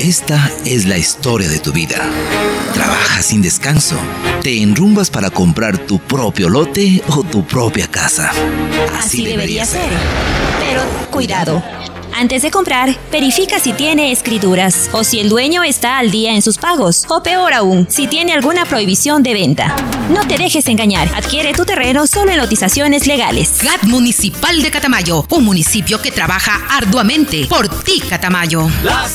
Esta es la historia de tu vida. Trabajas sin descanso. Te enrumbas para comprar tu propio lote o tu propia casa. Así, debería ser. Pero cuidado. Antes de comprar, verifica si tiene escrituras o si el dueño está al día en sus pagos. O peor aún, si tiene alguna prohibición de venta. No te dejes engañar. Adquiere tu terreno solo en lotizaciones legales. GAT Municipal de Catamayo, un municipio que trabaja arduamente por ti, Catamayo. La.